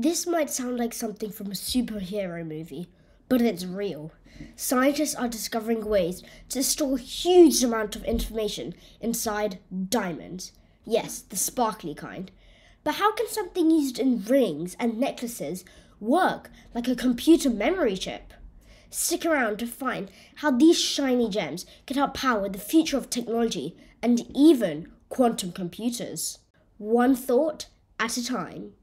This might sound like something from a superhero movie, but it's real. Scientists are discovering ways to store huge amount of information inside diamonds. Yes, the sparkly kind. But how can something used in rings and necklaces work like a computer memory chip? Stick around to find how these shiny gems can help power the future of technology and even quantum computers. One thought at a time.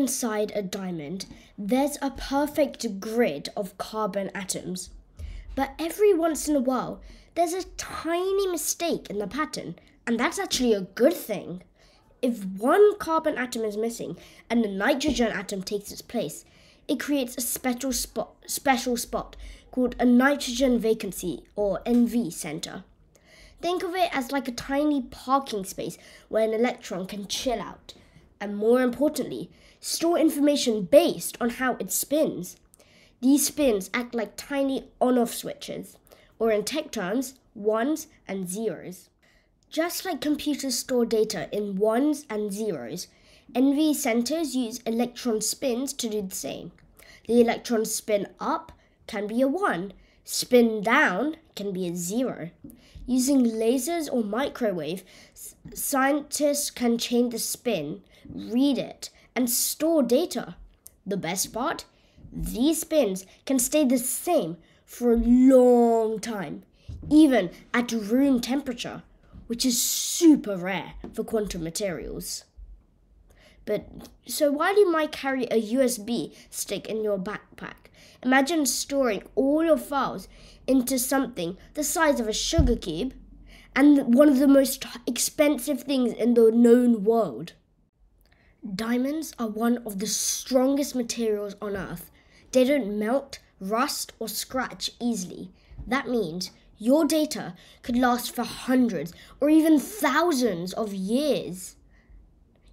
Inside a diamond, there's a perfect grid of carbon atoms. But every once in a while, there's a tiny mistake in the pattern, and that's actually a good thing. If one carbon atom is missing and a nitrogen atom takes its place, it creates a special spot, special spot called a nitrogen vacancy or NV center. Think of it as like a tiny parking space where an electron can chill out and more importantly, store information based on how it spins. These spins act like tiny on off switches, or in tech terms, ones and zeros. Just like computers store data in ones and zeros, NV centers use electron spins to do the same. The electron spin up can be a 1, spin down can be a 0. Using lasers or microwave, scientists can change the spin read it, and store data. The best part? These spins can stay the same for a long time, even at room temperature, which is super rare for quantum materials. But so while you might carry a USB stick in your backpack, imagine storing all your files into something the size of a sugar cube and one of the most expensive things in the known world. Diamonds are one of the strongest materials on Earth. They don't melt, rust, or scratch easily. That means your data could last for hundreds or even thousands of years.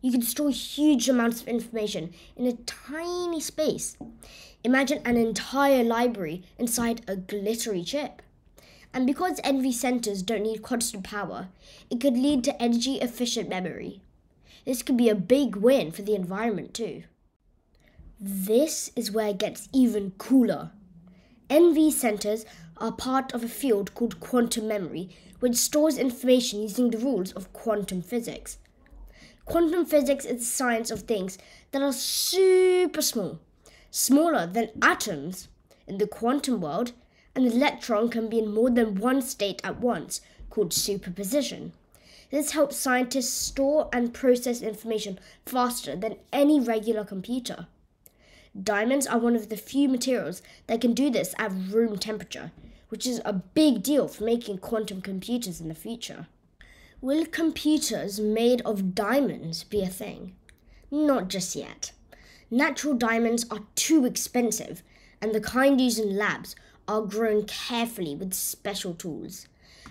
You can store huge amounts of information in a tiny space. Imagine an entire library inside a glittery chip. And because NV centers don't need constant power, it could lead to energy efficient memory. This could be a big win for the environment too. This is where it gets even cooler. NV centers are part of a field called quantum memory, which stores information using the rules of quantum physics. Quantum physics is the science of things that are super small, smaller than atoms. In the quantum world, an electron can be in more than one state at once, called superposition. This helps scientists store and process information faster than any regular computer. Diamonds are one of the few materials that can do this at room temperature, which is a big deal for making quantum computers in the future. Will computers made of diamonds be a thing? Not just yet. Natural diamonds are too expensive, and the kind used in labs are grown carefully with special tools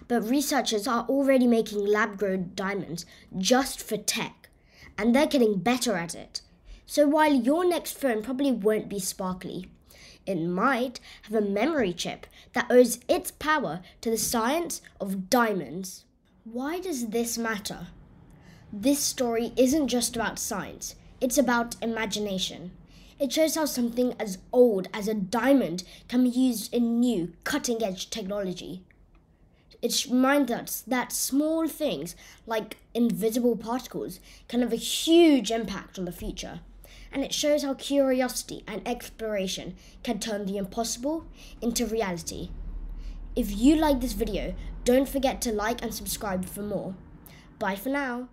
but researchers are already making lab grown diamonds just for tech, and they're getting better at it. So while your next phone probably won't be sparkly, it might have a memory chip that owes its power to the science of diamonds. Why does this matter? This story isn't just about science, it's about imagination. It shows how something as old as a diamond can be used in new, cutting edge technology. It reminds us that small things like invisible particles can have a huge impact on the future. And it shows how curiosity and exploration can turn the impossible into reality. If you like this video, don't forget to like and subscribe for more. Bye for now.